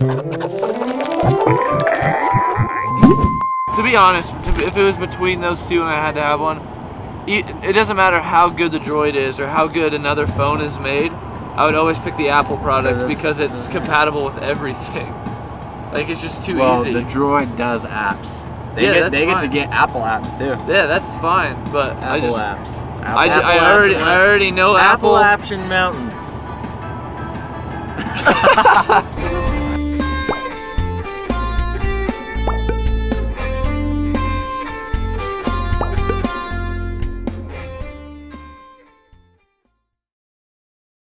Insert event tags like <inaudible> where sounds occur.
To be honest, if it was between those two and I had to have one, it doesn't matter how good the Droid is or how good another phone is made. I would always pick the Apple product Because it's compatible with everything. Like it's just too well, easy. the Droid does apps. They Yeah, get they get to get Apple apps too. yeah, that's fine, but I just apps. I, Apple I already Apple. I already know Apple. Apple Action Mountains. <laughs>